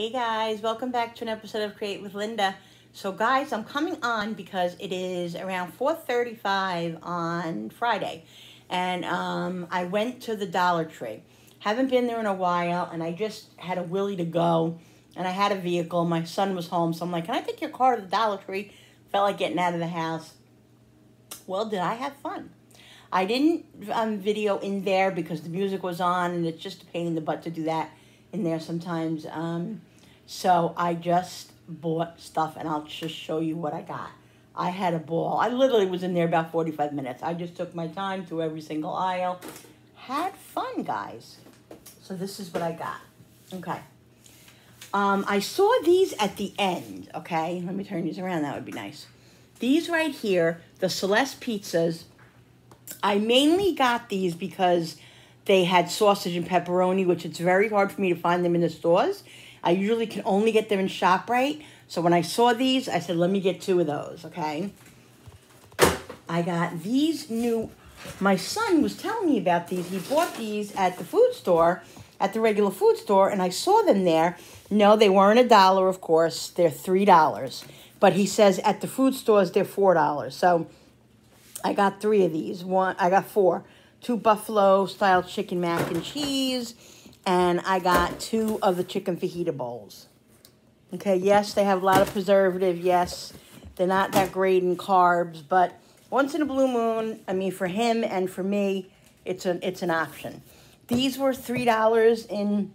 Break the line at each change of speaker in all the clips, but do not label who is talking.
Hey guys, welcome back to an episode of Create with Linda. So guys, I'm coming on because it is around 4.35 on Friday. And um, I went to the Dollar Tree. Haven't been there in a while and I just had a willy to go. And I had a vehicle. My son was home. So I'm like, can I take your car to the Dollar Tree? Felt like getting out of the house. Well, did I have fun? I didn't um, video in there because the music was on and it's just a pain in the butt to do that in there sometimes. Um, so I just bought stuff and I'll just show you what I got. I had a ball. I literally was in there about 45 minutes. I just took my time through every single aisle. Had fun, guys. So this is what I got. Okay. Um, I saw these at the end, okay? Let me turn these around. That would be nice. These right here, the Celeste pizzas, I mainly got these because they had sausage and pepperoni, which it's very hard for me to find them in the stores. I usually can only get them in ShopRite. So when I saw these, I said, let me get two of those, okay? I got these new, my son was telling me about these. He bought these at the food store, at the regular food store, and I saw them there. No, they weren't a dollar, of course. They're $3. But he says at the food stores, they're $4. So I got three of these. One, I got four two buffalo style chicken mac and cheese, and I got two of the chicken fajita bowls. Okay, yes, they have a lot of preservative. Yes, they're not that great in carbs, but once in a blue moon, I mean, for him and for me, it's an it's an option. These were three dollars in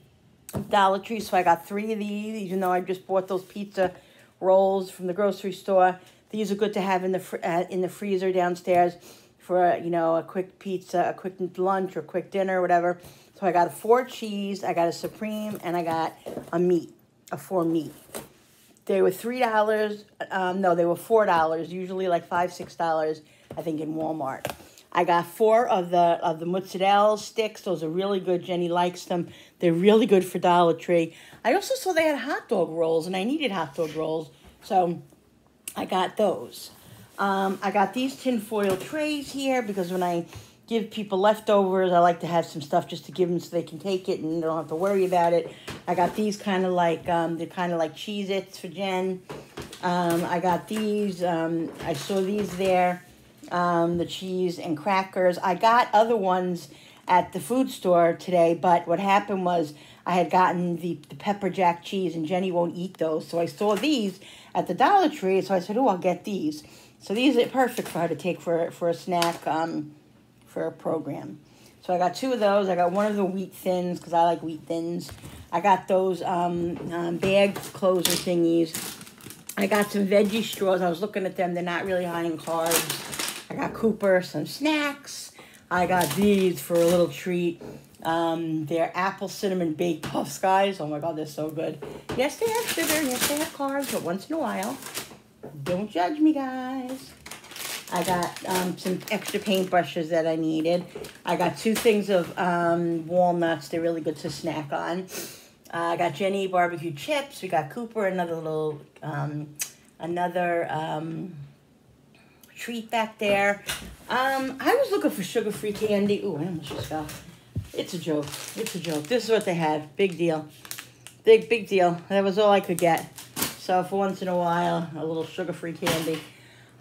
Dollar Tree, so I got three of these. Even though I just bought those pizza rolls from the grocery store, these are good to have in the uh, in the freezer downstairs for you know a quick pizza, a quick lunch, or quick dinner, whatever. So I got a four cheese, I got a supreme, and I got a meat, a four meat. They were three dollars. Um, no, they were four dollars. Usually like five, six dollars. I think in Walmart. I got four of the of the mozzarella sticks. Those are really good. Jenny likes them. They're really good for Dollar Tree. I also saw they had hot dog rolls, and I needed hot dog rolls, so I got those. Um, I got these tinfoil trays here because when I give people leftovers, I like to have some stuff just to give them so they can take it and they don't have to worry about it. I got these kind of like, um, they're kind of like Cheez-Its for Jen. Um, I got these, um, I saw these there, um, the cheese and crackers. I got other ones at the food store today, but what happened was I had gotten the, the pepper jack cheese and Jenny won't eat those. So I saw these at the Dollar Tree, so I said, oh, I'll get these. So these are perfect for her to take for, for a snack um, for a program. So I got two of those. I got one of the wheat thins because I like wheat thins. I got those um, um, bag closer thingies. I got some veggie straws. I was looking at them. They're not really high in carbs. I got Cooper some snacks. I got these for a little treat. Um, they're apple cinnamon baked puffs, guys. Oh my god, they're so good. Yes, they have sugar. Yes, they have carbs, but once in a while. Don't judge me, guys. I got um, some extra paintbrushes that I needed. I got two things of um, walnuts. They're really good to snack on. Uh, I got Jenny barbecue chips. We got Cooper, another little, um, another um, treat back there. Um, I was looking for sugar-free candy. Ooh, I almost just fell. It's a joke. It's a joke. This is what they had. Big deal. Big, big deal. That was all I could get. So for once in a while, a little sugar-free candy.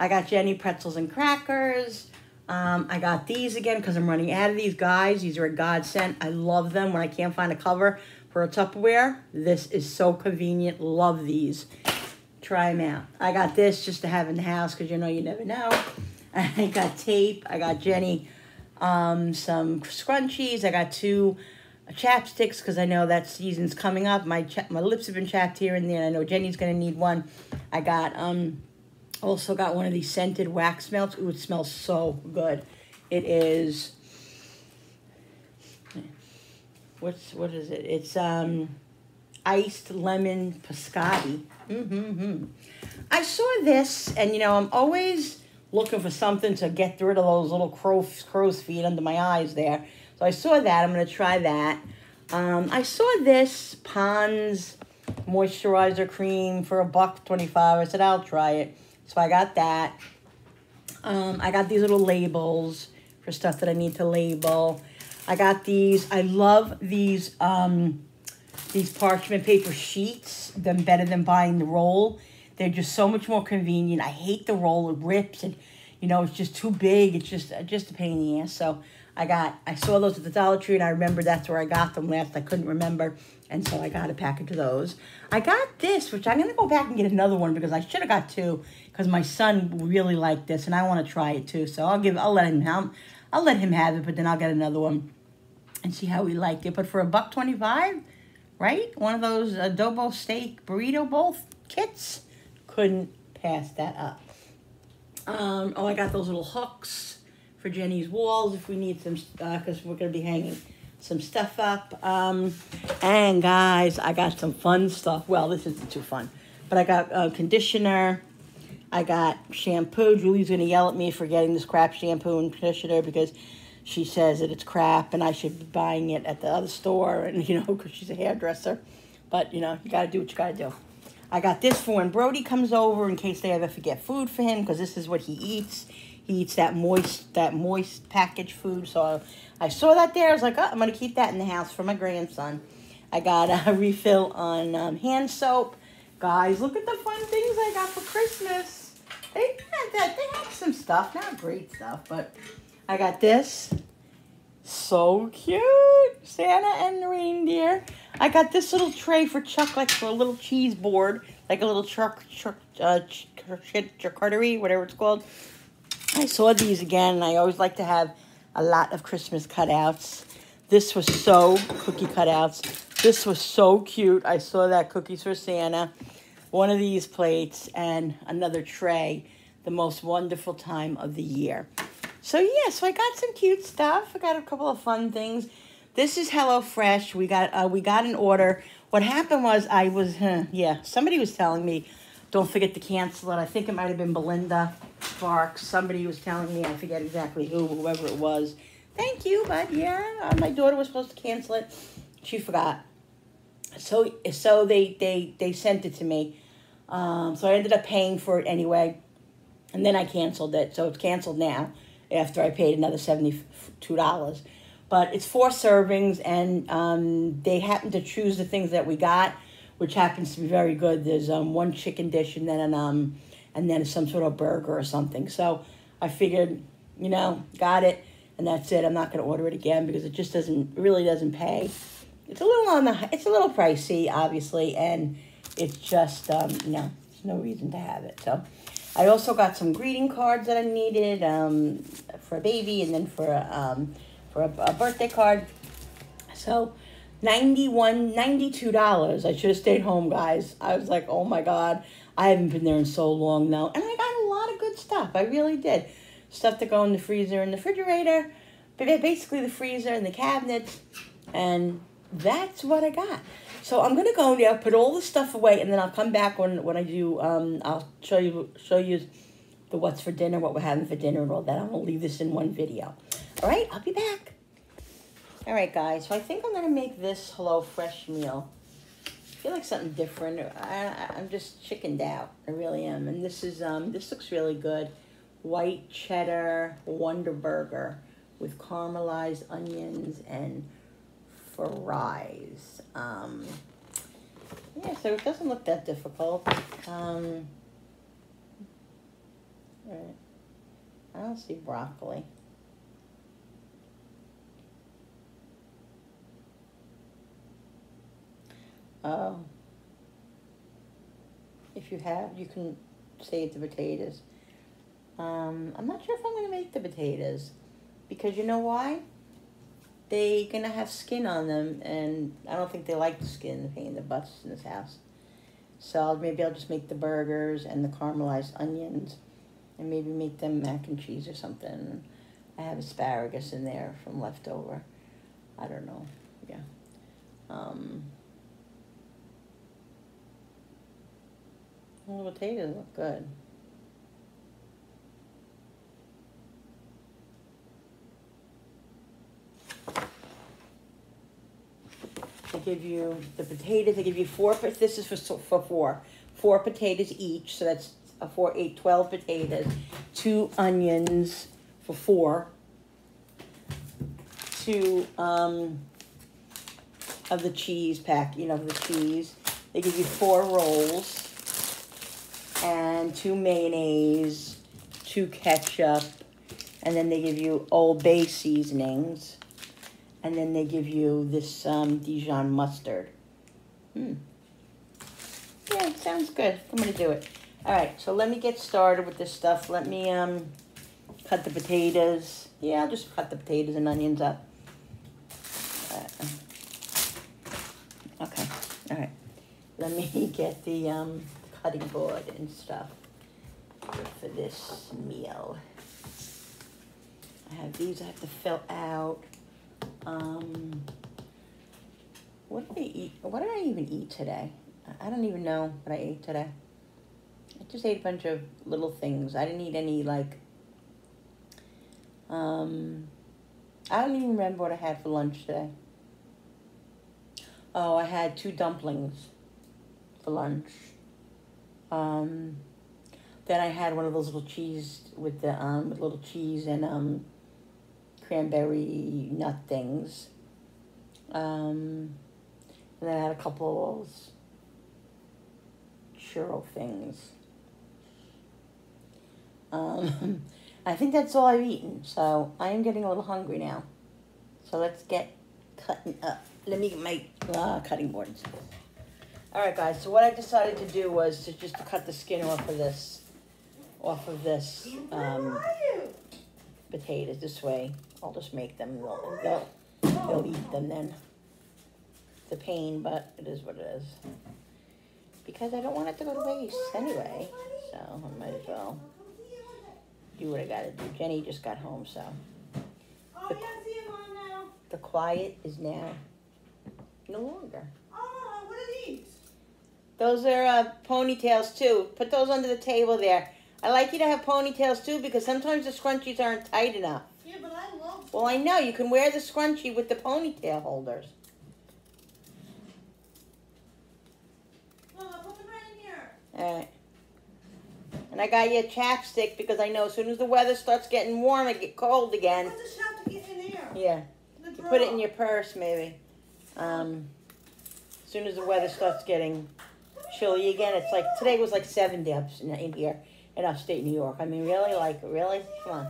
I got Jenny pretzels and crackers. Um, I got these again because I'm running out of these guys. These are a godsend. I love them when I can't find a cover for a Tupperware. This is so convenient. Love these. Try them out. I got this just to have in the house because you know you never know. I got tape. I got Jenny um, some scrunchies. I got two chapsticks because I know that season's coming up. My my lips have been chapped here and there. I know Jenny's gonna need one. I got um also got one of these scented wax melts. Ooh, it smells so good. It is what's what is it? It's um iced lemon biscotti. Mm-hmm. I saw this and you know I'm always looking for something to get rid of those little crow, crow's feet under my eyes there. So I saw that. I'm going to try that. Um, I saw this Pond's moisturizer cream for a buck 25. I said, I'll try it. So I got that. Um, I got these little labels for stuff that I need to label. I got these. I love these um, these parchment paper sheets, them better than buying the roll. They're just so much more convenient. I hate the roll; it rips, and you know it's just too big. It's just just a pain in the ass. So I got I saw those at the Dollar Tree, and I remember that's where I got them last. I couldn't remember, and so I got a package of those. I got this, which I'm gonna go back and get another one because I should have got two because my son really liked this, and I want to try it too. So I'll give I'll let him have I'll let him have it, but then I'll get another one and see how he liked it. But for a buck twenty five, right? One of those adobo steak burrito bowl kits couldn't pass that up. Um, oh, I got those little hooks for Jenny's walls if we need some, because uh, we're going to be hanging some stuff up. Um, and guys, I got some fun stuff. Well, this isn't too fun, but I got a conditioner. I got shampoo. Julie's going to yell at me for getting this crap shampoo and conditioner because she says that it's crap and I should be buying it at the other store and, you know, because she's a hairdresser. But, you know, you got to do what you got to do. I got this for when Brody comes over in case they ever forget food for him because this is what he eats. He eats that moist, that moist packaged food. So I saw that there. I was like, oh, I'm going to keep that in the house for my grandson. I got a refill on um, hand soap. Guys, look at the fun things I got for Christmas. They had that. They some stuff, not great stuff, but I got this. So cute. Santa and the reindeer. I got this little tray for Chuck, like for a little cheese board, like a little truck, truck, uh, charcuterie, whatever it's called. I saw these again, and I always like to have a lot of Christmas cutouts. This was so, cookie cutouts. This was so cute. I saw that cookies for Santa. One of these plates and another tray. The most wonderful time of the year. So yeah, so I got some cute stuff. I got a couple of fun things. This is HelloFresh. We got uh, we got an order. What happened was I was huh, yeah. Somebody was telling me, don't forget to cancel it. I think it might have been Belinda Sparks. Somebody was telling me, I forget exactly who, whoever it was. Thank you, but yeah, uh, my daughter was supposed to cancel it. She forgot. So so they they they sent it to me. Um, so I ended up paying for it anyway, and then I canceled it. So it's canceled now after I paid another seventy two dollars. But it's four servings, and um, they happen to choose the things that we got, which happens to be very good. There's um, one chicken dish and then an um and then some sort of burger or something. So I figured, you know, got it, and that's it. I'm not going to order it again because it just doesn't really doesn't pay. It's a little on the it's a little pricey, obviously, and it's just um, know, there's no reason to have it. So I also got some greeting cards that I needed um, for a baby, and then for um, for a, a birthday card. So. 91 $92. I should have stayed home, guys. I was like, oh my God. I haven't been there in so long now. And I got a lot of good stuff. I really did. Stuff to go in the freezer and the refrigerator. Basically the freezer and the cabinets. And that's what I got. So I'm gonna go now, put all the stuff away, and then I'll come back when when I do. Um, I'll show you show you the what's for dinner, what we're having for dinner, and all that. I'm gonna leave this in one video. All right, I'll be back. All right, guys. So I think I'm gonna make this Hello Fresh meal I feel like something different. I, I'm just chickened out. I really am. And this is um this looks really good. White cheddar Wonder Burger with caramelized onions and fries. Um, yeah, so it doesn't look that difficult. Um. I don't see broccoli. Um, if you have, you can save the potatoes. Um, I'm not sure if I'm going to make the potatoes because you know why? They're going to have skin on them, and I don't think they like the skin, the pain in the butts in this house. So maybe I'll just make the burgers and the caramelized onions and maybe make them mac and cheese or something. I have asparagus in there from leftover. I don't know. Yeah. Um, Well, the potatoes look good. They give you the potatoes. They give you four. This is for for four. Four potatoes each. So that's a four, eight, twelve potatoes. Two onions for four. Two um, of the cheese pack, you know, the cheese. They give you four rolls and two mayonnaise, two ketchup, and then they give you Old Bay seasonings, and then they give you this um, Dijon mustard. Hmm. Yeah, sounds good. I'm gonna do it. All right, so let me get started with this stuff. Let me um, cut the potatoes. Yeah, I'll just cut the potatoes and onions up. Uh, okay, all right. Let me get the um, cutting board and stuff for this meal. I have these I have to fill out. Um, what did I eat? What did I even eat today? I don't even know what I ate today. I just ate a bunch of little things. I didn't eat any like. Um, I don't even remember what I had for lunch today. Oh, I had two dumplings for lunch. Um, then I had one of those little cheese with the um with little cheese and um cranberry nut things. Um, and then I had a couple of those churro things. Um, I think that's all I've eaten, so I am getting a little hungry now. So let's get cutting up. Let me get my uh, cutting boards. All right, guys. So what I decided to do was to just to cut the skin off of this, off of this um, potatoes. This way, I'll just make them. They'll, they'll, they'll eat them then. It's a pain, but it is what it is. Because I don't want it to go to waste anyway. So I might as well do what I gotta do. Jenny just got home, so.
Oh,
The-
yeah, I see him on now.
The quiet is now no longer.
Oh, what are these?
Those are uh, ponytails too. Put those under the table there. I like you to have ponytails too because sometimes the scrunchies aren't tight enough.
Yeah, but I love.
Well, I know you can wear the scrunchie with the ponytail holders.
I'll put them right in here.
All right. And I got you a chapstick because I know as soon as the weather starts getting warm, it get cold again.
Put the get in there.
Yeah,
The
you put it in your purse maybe. Um, as soon as the weather starts getting chilly again, it's like today was like seven depths in, in here in upstate New York. I mean, really, like really, come on.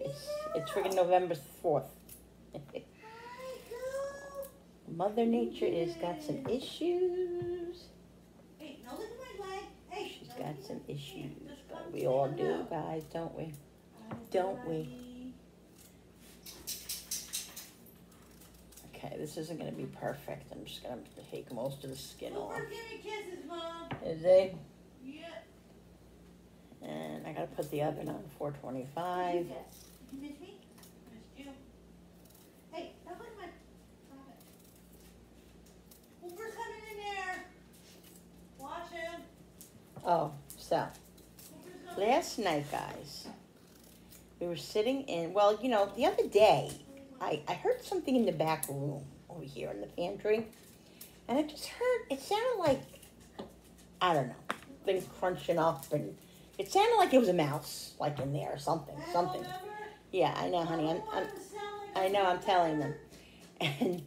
It's it's freaking November fourth. Mother Nature is got some issues.
Hey, now look at my leg. Hey,
She's got some issues, but we all do, guys, don't we? Don't we? Okay, this isn't gonna be perfect. I'm just gonna take most of the skin off.
Cooper, give me kisses, mom.
Is it?
Yeah.
And I gotta put the oven on 425.
You miss me? Missed you. Hey, that was my profit. Cooper's coming in there. Watch him.
Oh, so last night, guys, we were sitting in. Well, you know, the other day, I I heard something in the back room over here in the pantry, and I just heard it sounded like I don't know things crunching up, and it sounded like it was a mouse, like in there or something, something. Yeah, I know, honey.
I
I'm, I'm I know, I'm telling them. And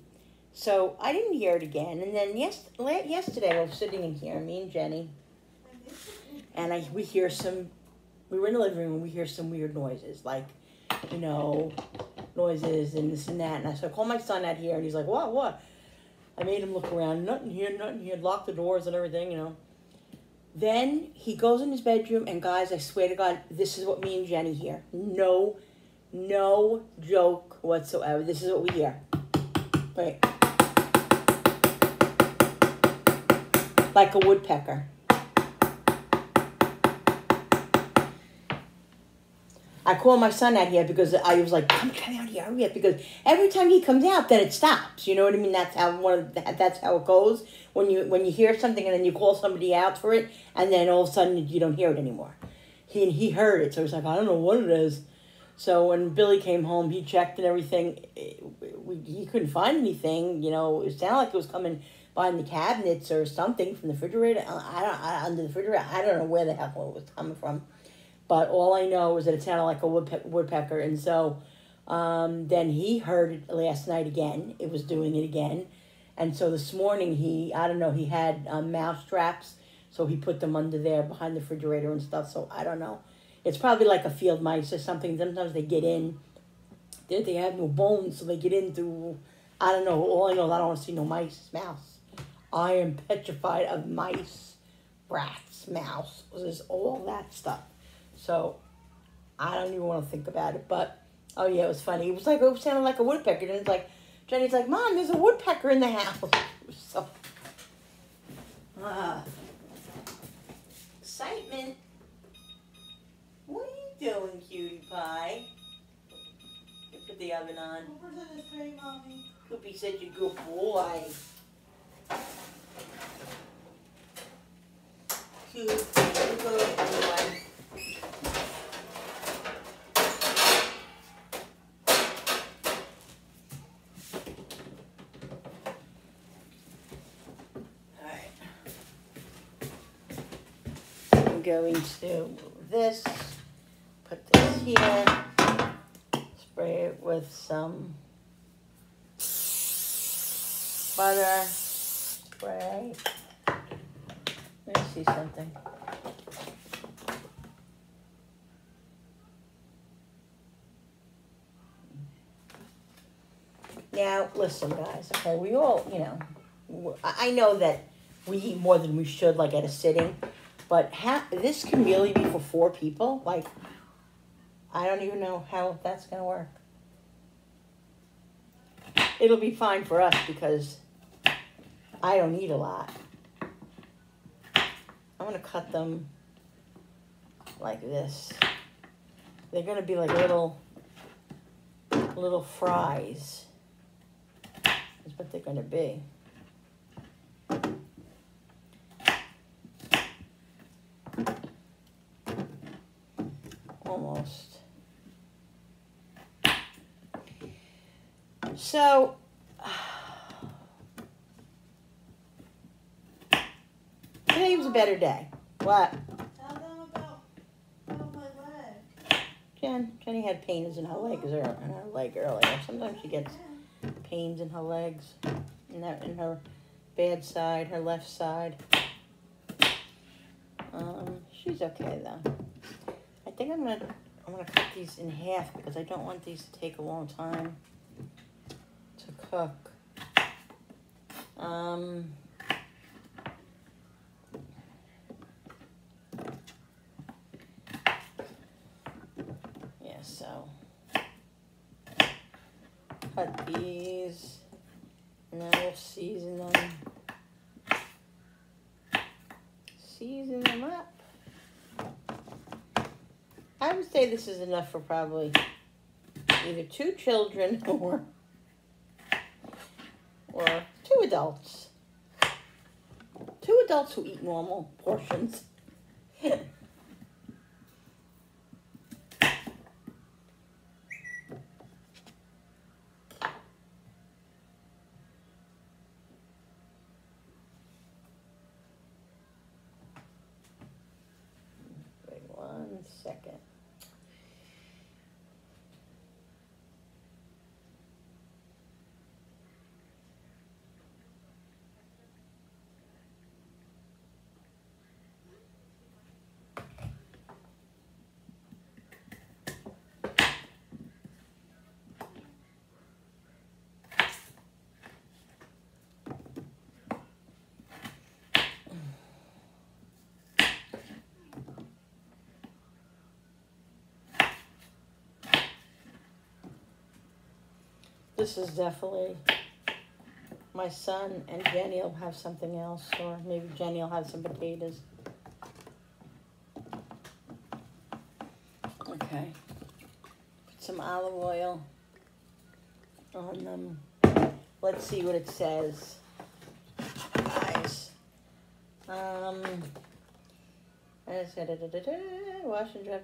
so I didn't hear it again. And then yes, yesterday I was sitting in here, me and Jenny, and I we hear some. We were in the living room and we hear some weird noises, like, you know, noises and this and that. And I said, call my son out here, and he's like, what, what? I made him look around. Nothing here, nothing here. Locked the doors and everything, you know. Then he goes in his bedroom, and guys, I swear to God, this is what me and Jenny hear. No, no joke whatsoever. This is what we hear. Wait. Like a woodpecker. I called my son out here because I was like, "Come, come out here, hurry up!" Because every time he comes out, then it stops. You know what I mean? That's how one of that's how it goes. When you when you hear something and then you call somebody out for it, and then all of a sudden you don't hear it anymore. He he heard it, so he's like, "I don't know what it is." So when Billy came home, he checked and everything. It, we, he couldn't find anything. You know, it sounded like it was coming behind the cabinets or something from the refrigerator. I I, under the refrigerator. I don't know where the hell it was coming from. But all I know is that it sounded like a woodpe- woodpecker. And so um, then he heard it last night again. It was doing it again. And so this morning he, I don't know, he had um, mouse traps, so he put them under there behind the refrigerator and stuff. So I don't know. It's probably like a field mice or something. Sometimes they get in. They they have no bones, so they get in through. I don't know. All I know is I don't want to see no mice, mouse. I am petrified of mice, rats, mouse. All that stuff. So I don't even want to think about it. But oh yeah, it was funny. It was like it sounded like a woodpecker, and it's like Jenny's like, "Mom, there's a woodpecker in the house." It was so ah excitement. What are you doing, cutie pie? You put the oven on.
Over to the tray, mommy.
Coopy said you good boy. Coop, good boy. Going to this, put this here, spray it with some butter, spray. Let me see something. Now, listen, guys. Okay, we all, you know, I know that we eat more than we should, like at a sitting, but this can really be for four people. Like, I don't even know how that's gonna work. It'll be fine for us because I don't eat a lot. I'm gonna cut them like this. They're gonna be like little little fries. That's what they're gonna be. Almost. So today was a better day. What?
Tell them about, about my leg.
Jen, Jenny had pains in her legs or in her leg earlier. Sometimes she gets pains in her legs, in her in her bad side, her left side. Um, she's okay though. I think I'm gonna I'm gonna cut these in half because I don't want these to take a long time to cook. Um. Yeah, so cut these and then we'll season them. Season them up. I would say this is enough for probably either two children or or two adults. Two adults who eat normal portions. Wait one second. This is definitely my son and Jenny will have something else, or maybe Jenny will have some potatoes. Okay. Put some olive oil on them. Let's see what it says. Guys. Um. I said, da, da, da, da, wash and dry,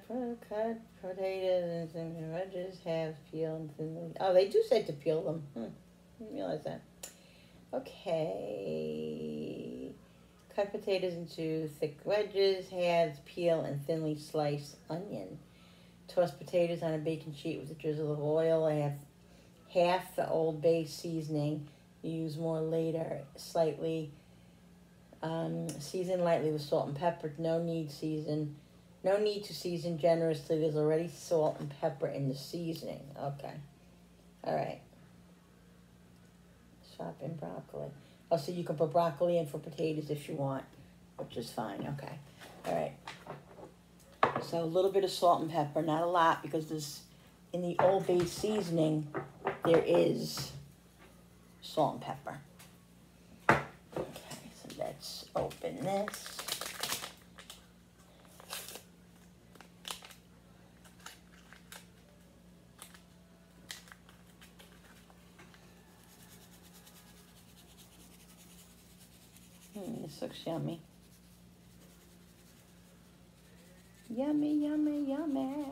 cut potatoes and some wedges, have peeled and. Oh, they do say to peel them. Hmm. Didn't realize that. Okay. Cut potatoes into thick wedges, halves, peel, and thinly slice onion. Toss potatoes on a baking sheet with a drizzle of oil. Add half the Old Bay seasoning. use more later, slightly. Um, season lightly with salt and pepper. No need season. No need to season generously. There's already salt and pepper in the seasoning. Okay. All right. Swap in broccoli. Oh, so you can put broccoli in for potatoes if you want, which is fine. Okay. All right. So a little bit of salt and pepper, not a lot, because this in the Old Bay seasoning there is salt and pepper. Open this. Hmm, this looks yummy. Yummy, yummy, yummy.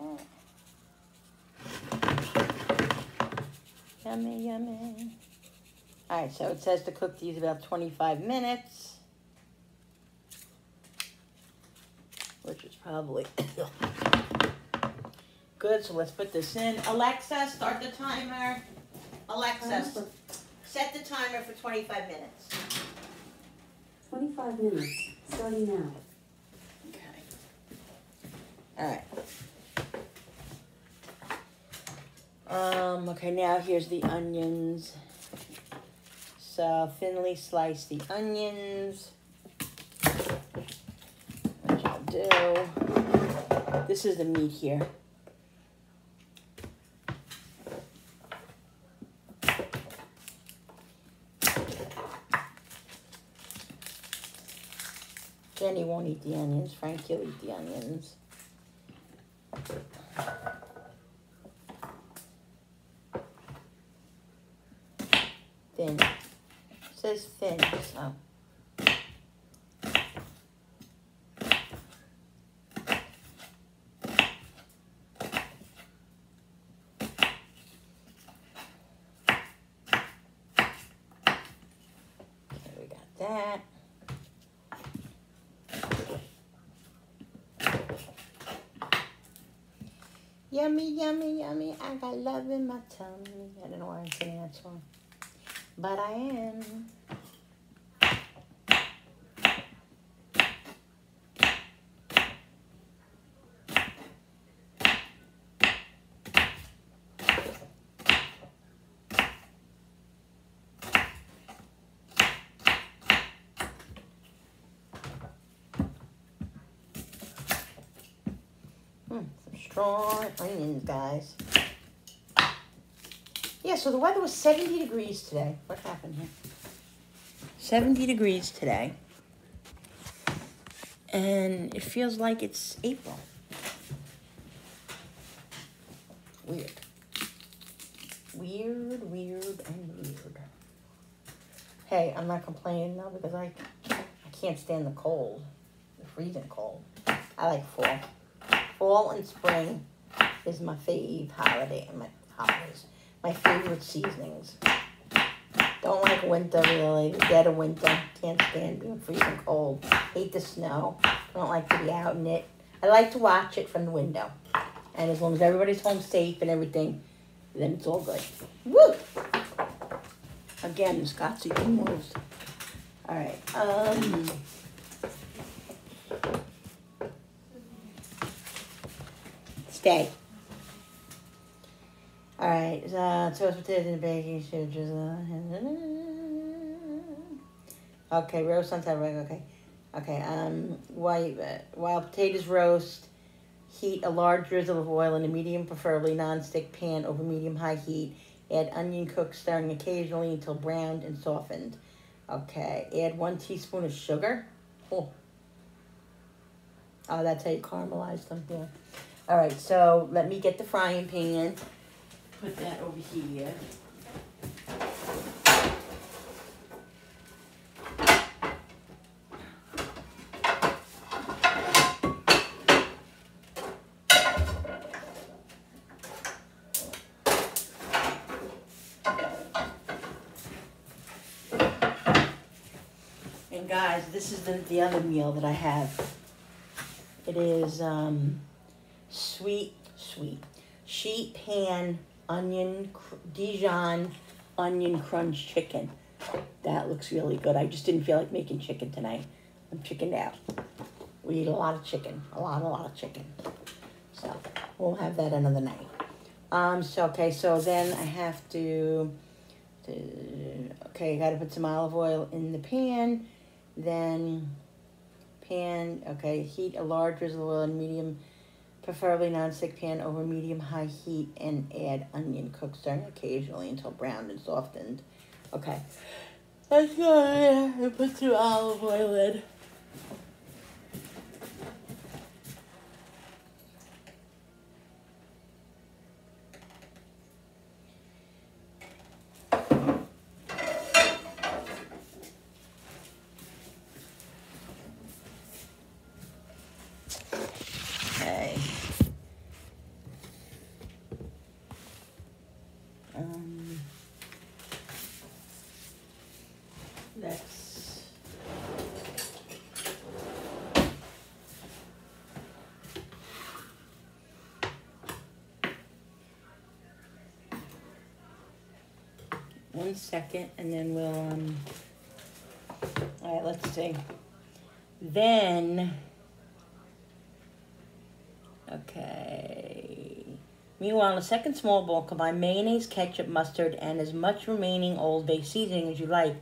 Yummy, yummy. All right, so it says to cook these about 25 minutes, which is probably good. So let's put this in. Alexa, start the timer. Alexa, set the timer for 25 minutes.
25 minutes, starting now.
Okay. All right. Um, okay, now here's the onions. So thinly slice the onions, do. This is the meat here. Jenny won't eat the onions. Frank, you'll eat the onions. Thin. It says thin, so. Okay, we got that. Yummy, yummy, yummy. I got love in my tummy. I don't know why I'm singing that song, but I am. Hmm, some strong onions, guys. Yeah, so the weather was 70 degrees today. What happened here? 70 degrees today. And it feels like it's April. Weird. Weird, weird, and weird. Hey, I'm not complaining though because I, I can't stand the cold. The freezing cold. I like fall. Fall and spring is my fave holiday. and My holidays. My favorite seasonings. Don't like winter really. Dead of winter. Can't stand being freezing cold. Hate the snow. Don't like to be out in it. I like to watch it from the window. And as long as everybody's home safe and everything, then it's all good. Woo! Again, Scott's eating moves. All right. Um. Stay. All right. Uh, toast potatoes and baking sugars. Okay, roast on top. Okay. Okay. Um. While uh, while potatoes roast, heat a large drizzle of oil in a medium, preferably non-stick pan over medium-high heat. Add onion cooked, stirring occasionally until browned and softened. Okay. Add one teaspoon of sugar. Oh. Oh, that's how you caramelize them. Yeah. All right, so let me get the frying pan. Put that over here. And guys, this is the, the other meal that I have. It is um, sweet, sweet, sheet pan onion, Dijon onion crunch chicken. That looks really good. I just didn't feel like making chicken tonight. I'm chickened out. We eat a lot of chicken, a lot, a lot of chicken. So we'll have that another night. Um, so okay, so then I have to, okay, I gotta put some olive oil in the pan. Then pan, okay, heat a large drizzle of oil in medium, preferably non-stick pan over medium-high heat and add onion, cook stirring occasionally until browned and softened. Okay, let's go ahead and put some olive oil in. Okay. Um, that's one second, and then we'll um. All right, let's see. Then. Okay. Meanwhile, in a second small bowl, combine mayonnaise, ketchup, mustard, and as much remaining Old Bay seasoning as you like.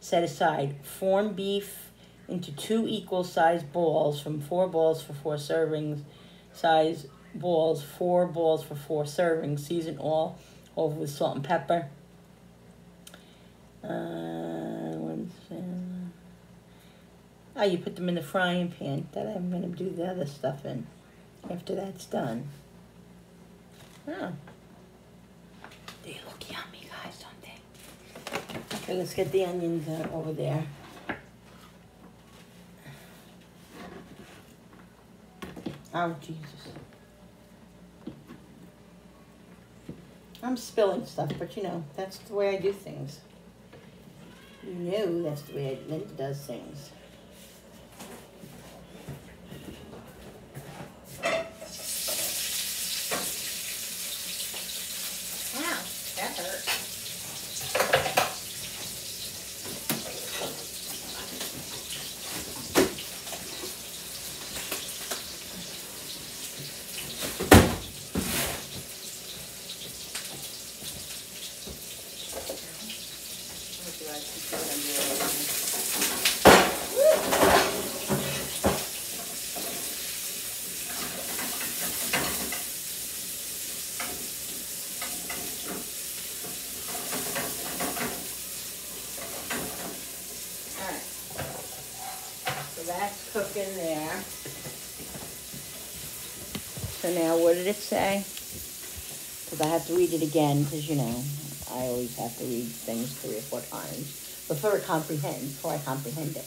Set aside. Form beef into two equal sized balls from four balls for four servings. Size balls, four balls for four servings. Season all over with salt and pepper. Uh. Oh, you put them in the frying pan. That I'm going to do the other stuff in after that's done. Oh. They look yummy, guys, don't they? Okay, let's get the onions uh, over there. Oh, Jesus. I'm spilling stuff, but you know, that's the way I do things. You know that's the way Linda does things. Ow, that hurt. Alright. So that's cooking there. So now what did it say? Because I have to read it again, because you know, I always have to read things three or four times before I comprehend, before I comprehend it.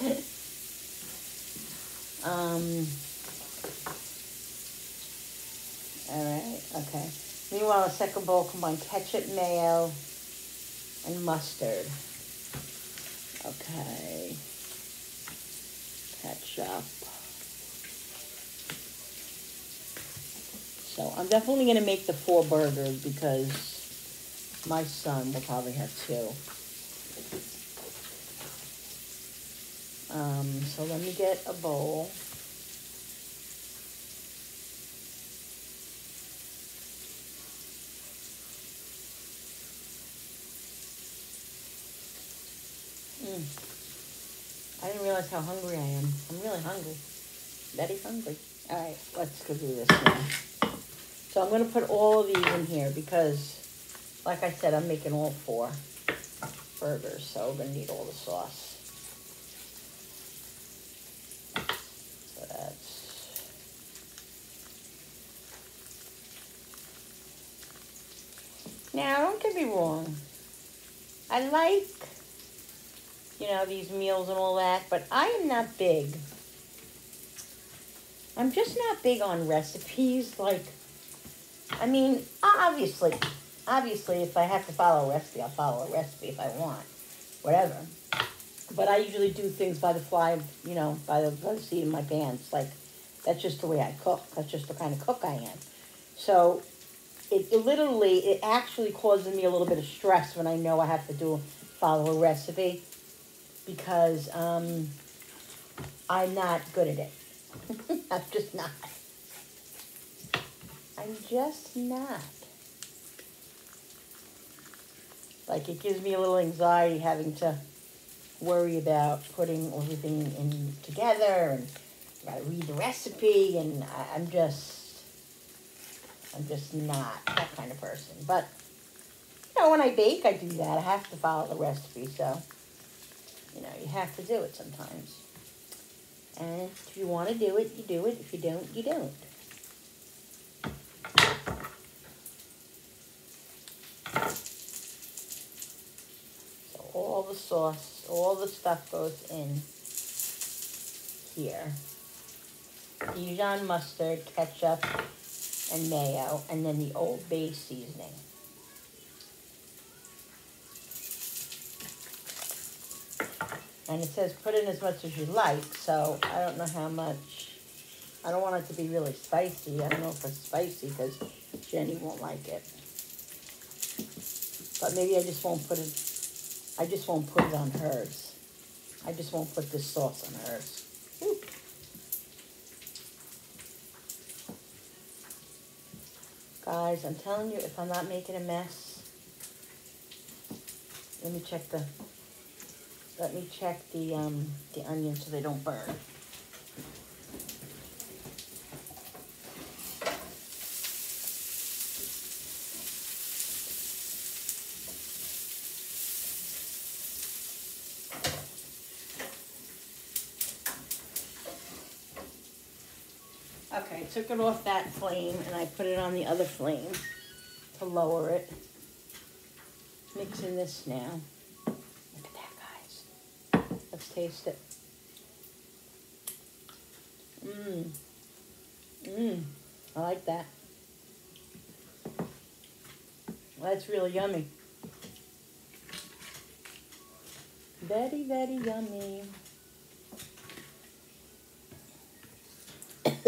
um, Alright, okay. Meanwhile, a second bowl combine ketchup, mayo, and mustard. Okay. Ketchup. So I'm definitely gonna make the four burgers because my son will probably have two. Um, so let me get a bowl. Mm. I didn't realize how hungry I am. I'm really hungry. Very hungry. All right, let's go do this now. So I'm going to put all of these in here because, like I said, I'm making all four burgers. So we're going to need all the sauce. So that's... Now, don't get me wrong. I like you know, these meals and all that, but I am not big. I'm just not big on recipes. Like, I mean, obviously, obviously, if I have to follow a recipe, I'll follow a recipe if I want, whatever. But I usually do things by the fly, you know, by the, by the seat of my pants. Like, that's just the way I cook. That's just the kind of cook I am. So, it, it literally, it actually causes me a little bit of stress when I know I have to do follow a recipe because um, I'm not good at it. I'm just not. I'm just not. Like it gives me a little anxiety having to worry about putting everything in together and gotta read the recipe and I, I'm just I'm just not that kind of person. But you know, when I bake I do that. I have to follow the recipe, so you know, you have to do it sometimes. And if you want to do it, you do it. If you don't, you don't. So all the sauce, all the stuff goes in here. Dijon mustard, ketchup, and mayo, and then the Old Bay seasoning. And it says put in as much as you like, so I don't know how much. I don't want it to be really spicy. I don't know if it's spicy because Jenny won't like it. But maybe I just won't put it, I just won't put it on hers. I just won't put this sauce on hers. Guys, I'm telling you, if I'm not making a mess, let me check the, let me check the, um, the onions so they don't burn. Okay, I took it off that flame and I put it on the other flame to lower it. Mixing this now. Look at that, guys. Let's taste it. Mmm. Mmm. I like that. That's really yummy. Very, very yummy.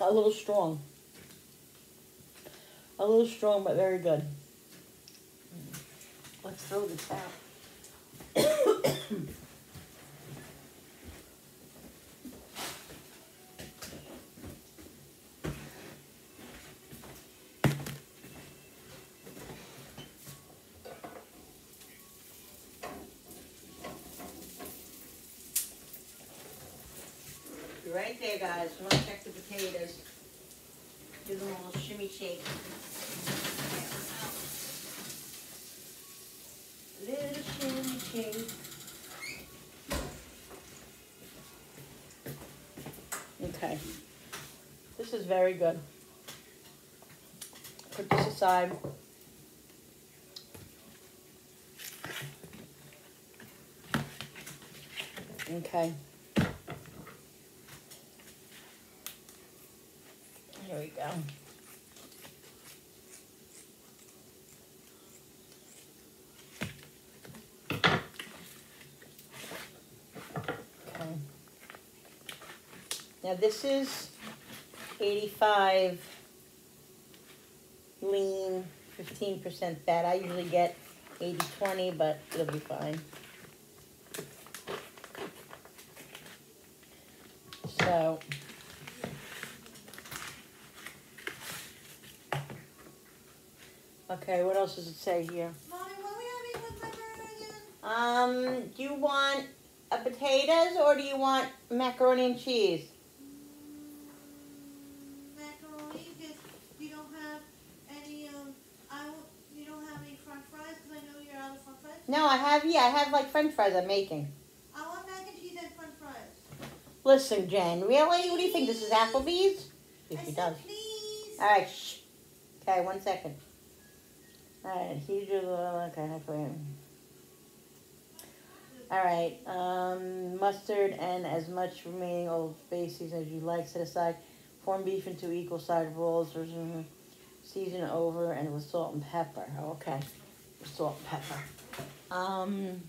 a little strong. A little strong, but very good. Let's throw this out. Right there, guys. You want to check the potatoes. Do them a little shimmy shake. Little shimmy shake. Okay. This is very good. Put this aside. Okay. Okay. Now this is 85 lean, 15% fat. I usually get 80-20, but it'll be fine. So Okay, what else does it say here?
Mommy, what are we having with burger again?
Um, do you want a potatoes or do you want macaroni and cheese?
Macaroni, because you don't have any, um, I, you don't have any french fries, because I know you're out of french fries.
No, I have, yeah, I have like french fries I'm making.
I want mac and cheese and french fries.
Listen, Jen, really? What do you think? This is Applebee's?
I
If he
said,
does.
please.
All right, shh. Okay, one second. All right, here's your little, okay, halfway. All right, um, mustard and as much remaining Old Bay as you like. Set aside. Form beef into equal sized rolls. Season over and with salt and pepper. Okay, with salt and pepper. Um,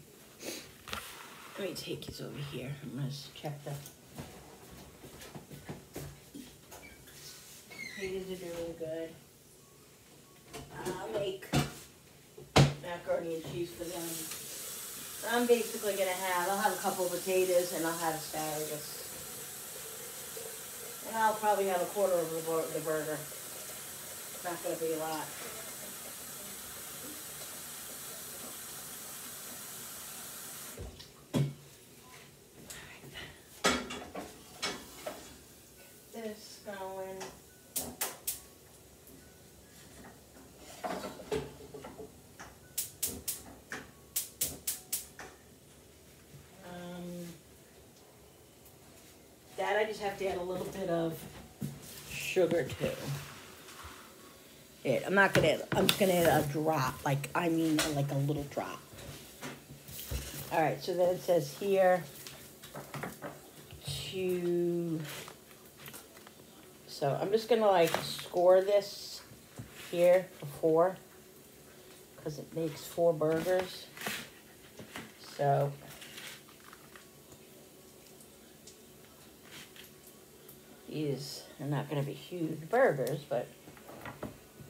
let me take this over here. I'm gonna check the potatoes are doing good. I'll make macaroni and cheese for them. I'm basically gonna have, I'll have a couple of potatoes and I'll have asparagus. And I'll probably have a quarter of the bur- the burger. Not gonna be a lot. This going. Um, that I just have to add a little bit of sugar to. It. I'm not gonna. I'm just gonna add a drop. Like I mean, like a little drop. All right. So then it says here to. So I'm just gonna like score this here for four because it makes four burgers. So these are not gonna be huge burgers, but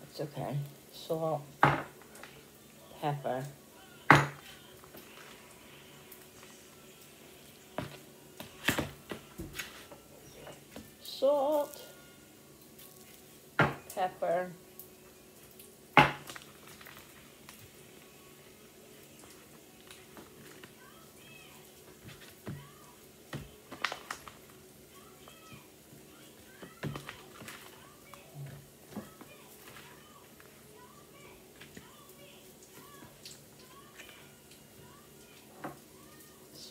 it's okay. Salt, pepper. Salt, pepper.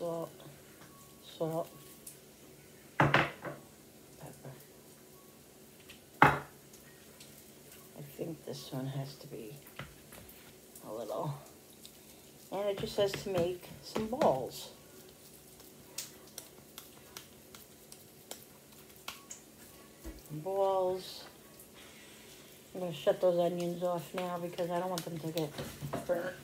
Salt, salt, pepper. I think this one has to be a little. And it just says to make some balls. Balls. I'm gonna shut those onions off now because I don't want them to get burnt.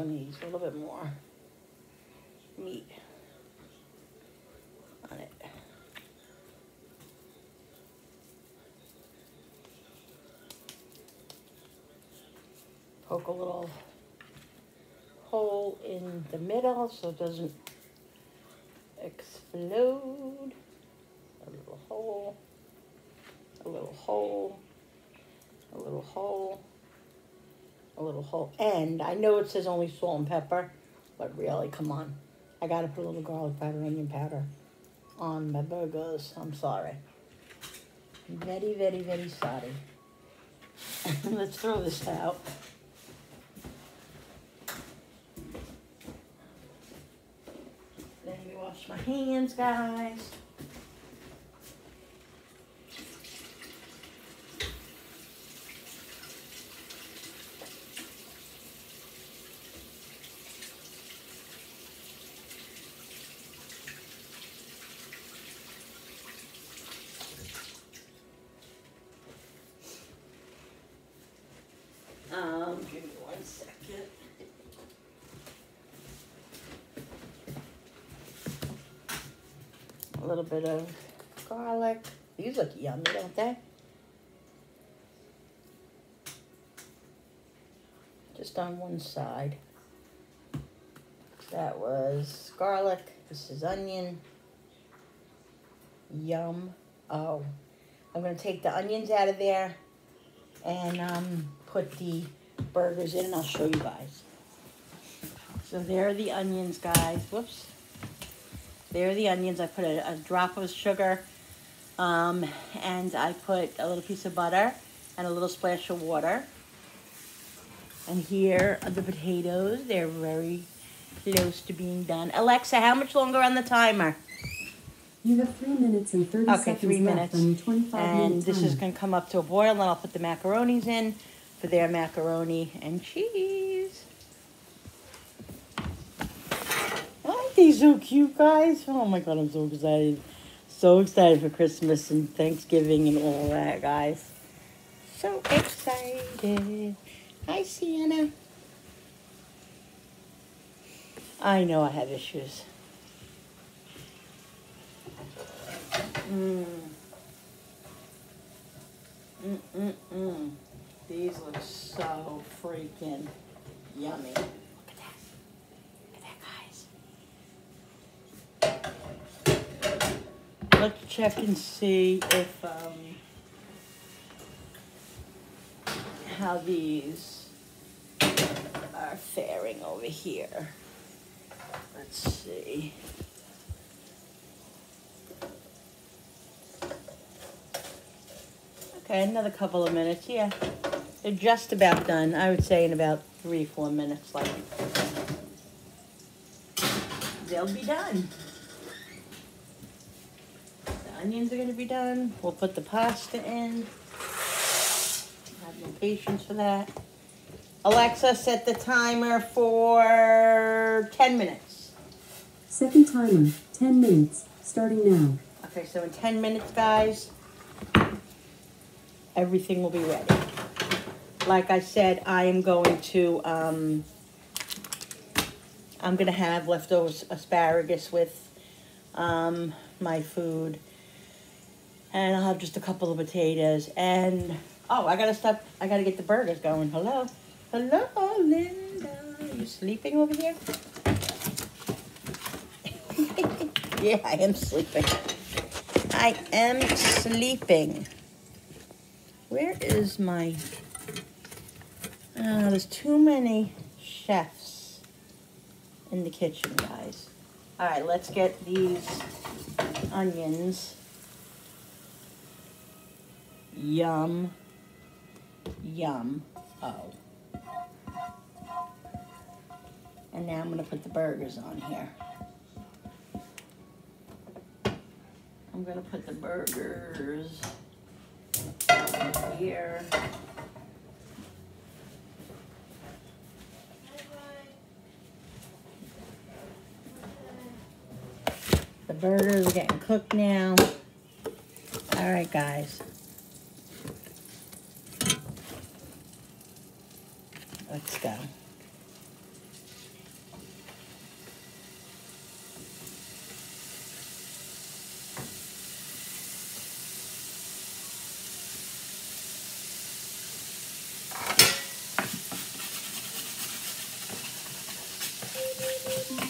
One needs a little bit more meat on it. poke a little hole in the middle so it doesn't explode. A little hole, a little hole, a little hole, a little hole. And I know it says only salt and pepper, but really, come on. I gotta put a little garlic powder, onion powder on my burgers. I'm sorry. Very, very, very sorry. Let's throw this out. Let me wash my hands, guys. Um, give me one second. A little bit of garlic. These look yummy, don't they? Just on one side. That was garlic. This is onion. Yum. Oh. I'm going to take the onions out of there and um, put the burgers in and I'll show you guys. So there are the onions, guys. Whoops. There are the onions. I put a, a drop of sugar um, and I put a little piece of butter and a little splash of water. And here are the potatoes. They're very close to being done. Alexa, how much longer on the timer?
You have three minutes and 30
Okay,
seconds
three
left
minutes.
on your 25
And
minute
this is gonna come up to a boil, and I'll put the macaronis in for their macaroni and cheese. Aren't so cute, guys? Oh my god, I'm so excited. So excited for Christmas and Thanksgiving and all that, guys. So excited. Hi, Sienna. I know I have issues. Mm mm mm. These look so freaking yummy. Look at that. Look at that, guys. Let's check and see if um how these are faring over here. Let's see. Okay, another couple of minutes. Yeah, they're just about done. I would say in about three, four minutes, like they'll be done. Onions are gonna be done. We'll put the pasta in. I have no patience for that. Alexa, set the timer for ten minutes.
Second timer, 10 minutes, starting now.
Okay, so in 10 minutes, guys, everything will be ready. Like I said, I am going to, um, I'm going to have leftover asparagus with um, my food. And I'll have just a couple of potatoes. And, oh, I got to stop, I got to get the burgers going. Hello? Hello, Linda. Are you sleeping over here? yeah, I am sleeping. I am sleeping. Where is my... Uh, there's too many chefs in the kitchen, guys. All right, let's get these onions. Yum. Yum. Oh. And now I'm going to put the burgers on here. I'm gonna put the burgers here. The burgers are getting cooked now. All right, guys. Let's go.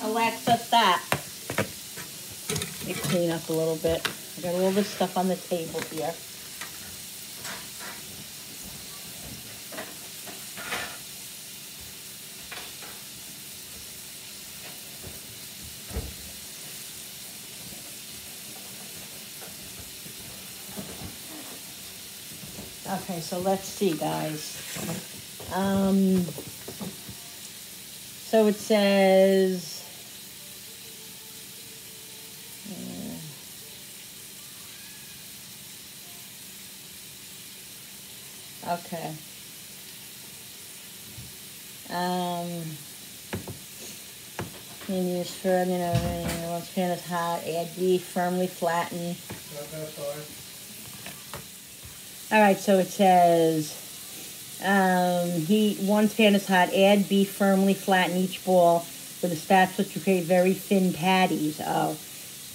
Alexa, stop. Let me clean up a little bit. I got all this stuff on the table here. Okay, so let's see, guys. Um, so it says. uh, Okay. Um, you use for, you know, once pan is hot, add beef, firmly flatten. All right, so it says, um, heat once pan is hot, add beef firmly flatten each ball with a spatula to create very thin patties. Oh,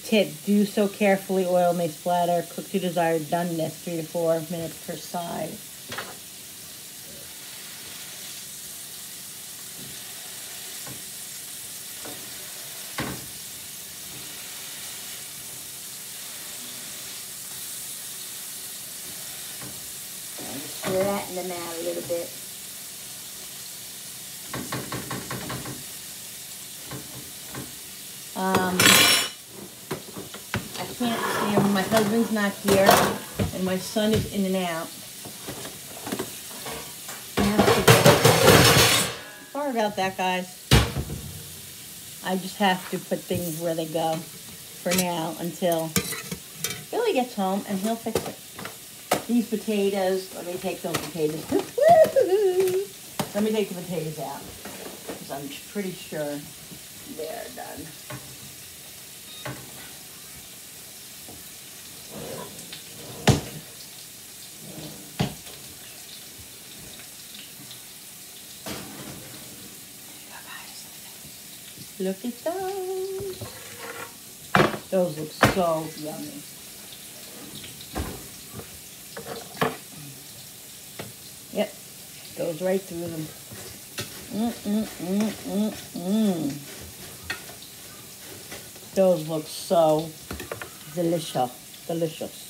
tip, do so carefully, oil may splatter. Cook to desired doneness, three to four minutes per side. And just flatten them out a little bit. Um, I can't see him. My husband's not here, and my son is in and out. Sorry about that, guys. I just have to put things where they go. for now until Billy gets home and he'll fix it. These potatoes, let me take those potatoes. let me take the potatoes out because I'm pretty sure they're done. Look at those. Those look so yummy. Yep, goes right through them. Mm, mm, mm, mm, mm. Those look so delicious, delicious.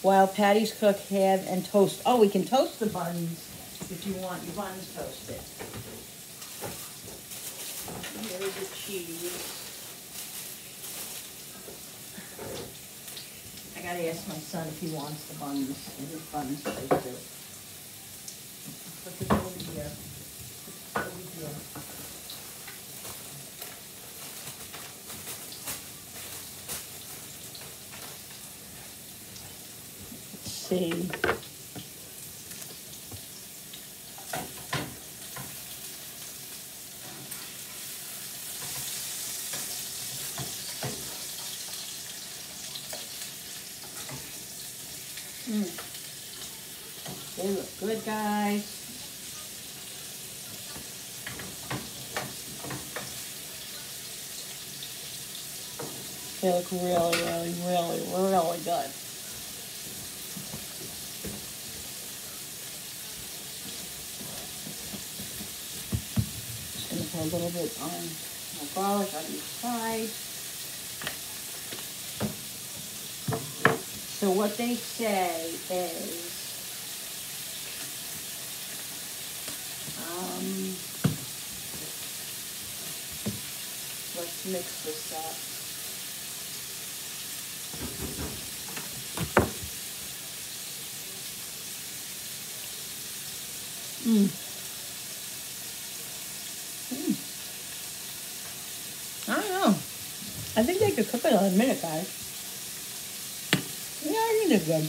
While patties cook, have and toast. Oh, we can toast the buns if you want your buns toasted. There's the cheese. Gotta ask my son if he wants the buns, and his buns toasted. Put this over here. Put this over here. Let's see. Mm. They look good, guys. They look really, really, really, really good. Just gonna put a little bit on my garlic on each side. So what they say is, um, let's mix this up. Mm. Mm. I don't know. I think they could cook it in a minute, guys. I they're good.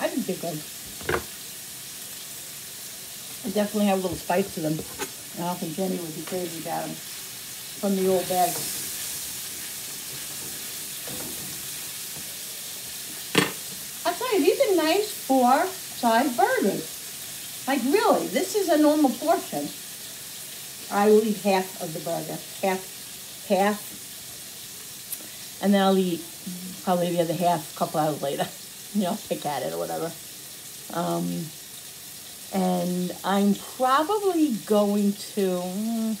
I think they're good. They definitely have a little spice to them. I don't think Jenny would be crazy about them from the Old Bay. I'll tell you, these are nice four-size burgers. Like really, this is a normal portion. I will eat half of the burger, half, half, and then I'll eat probably the other half a couple hours later. You know, pick at it or whatever. Um, and I'm probably going to. mm,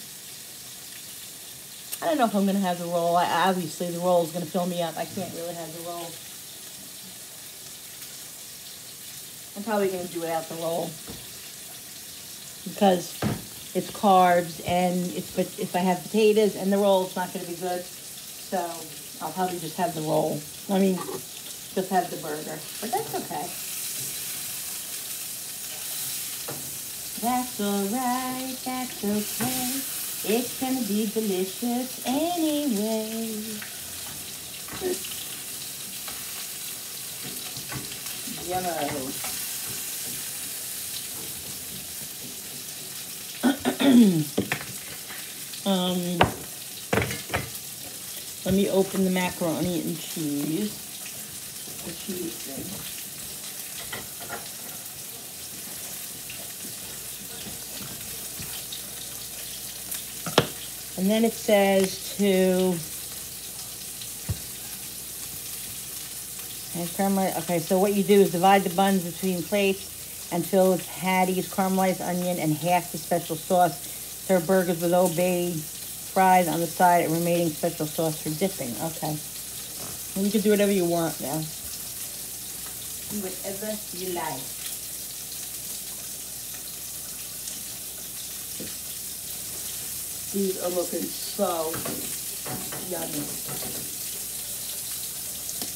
I don't know if I'm going to have the roll. I, obviously, the roll is going to fill me up. I can't really have the roll. I'm probably going to do without the roll because it's carbs and it's but if I have potatoes and the roll, it's not going to be good. So I'll probably just have the roll. I mean, just have the burger, but that's okay. That's alright. That's okay. It's gonna be delicious anyway. Yummo. um, let me open the macaroni and cheese. The cheese thing. And then it says to. Okay, so what you do is divide the buns between plates and fill with patties, caramelized onion, and half the special sauce. Serve burgers with Old Fries on the side and remaining special sauce for dipping. Okay. And you can do whatever you want now. Do whatever you like. These are looking so yummy.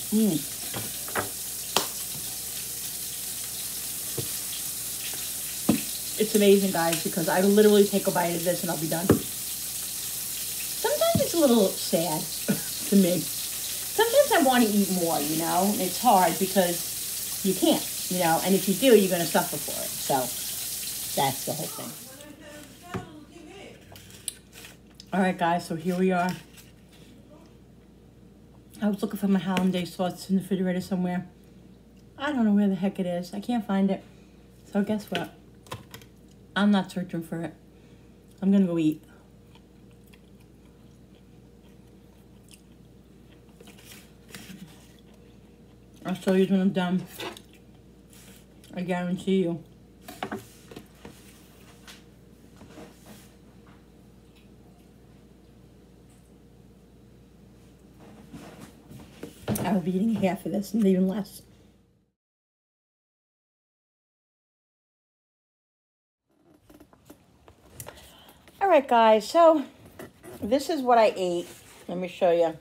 Mmm. It's amazing, guys, because I literally take a bite of this and I'll be done. A little sad to me. Sometimes I want to eat more, you know. It's hard because you can't, you know. And if you do, you're going to suffer for it. So that's the whole thing. All right, guys. So here we are. I was looking for my hollandaise sauce in the refrigerator somewhere. I don't know where the heck it is. I can't find it. So guess what? I'm not searching for it. I'm gonna go eat. I'll show you when I'm done. I guarantee you. I will be eating half of this and even less. All right, guys. So this is what I ate. Let me show you.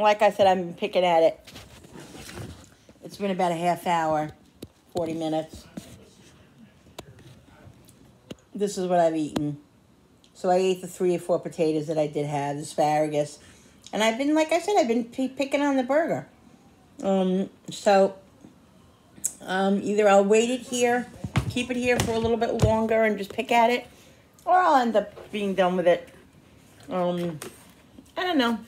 Like I said, I've been picking at it. It's been about a half hour, 40 minutes. This is what I've eaten. So I ate the three or four potatoes that I did have, asparagus. And I've been, like I said, I've been picking on the burger. Um, so um, either I'll wait it here, keep it here for a little bit longer and just pick at it, or I'll end up being done with it. Um, I don't know.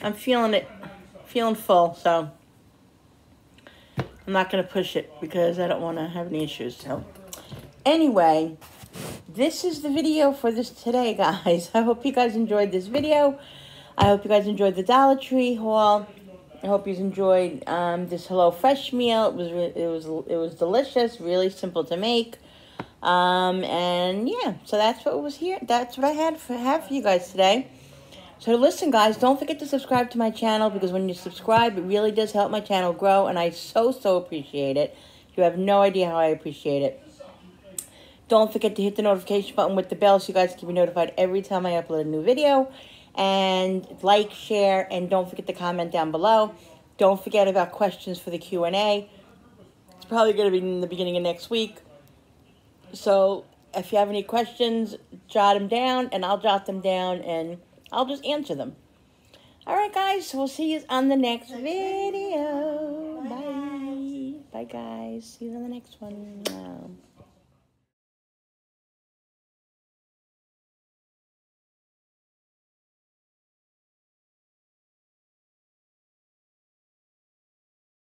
I'm feeling it, feeling full, so I'm not going to push it because I don't want to have any issues. So anyway, this is the video for this today, guys. I hope you guys enjoyed this video. I hope you guys enjoyed the Dollar Tree haul. I hope you enjoyed um, this Hello Fresh meal. It was it was it was delicious, really simple to make. Um, and yeah, so that's what was here. That's what I had for have for you guys today. So listen, guys, don't forget to subscribe to my channel because when you subscribe, it really does help my channel grow, and I so so appreciate it. You have no idea how I appreciate it. Don't forget to hit the notification button with the bell so you guys can be notified every time I upload a new video. And like, share, and don't forget to comment down below. Don't forget about questions for the Q&A. It's probably going to be in the beginning of next week. So if you have any questions, jot them down, and I'll jot them down, and I'll just answer them. All right, guys. We'll see you on the next video. Bye. Bye, guys. See you on the next one.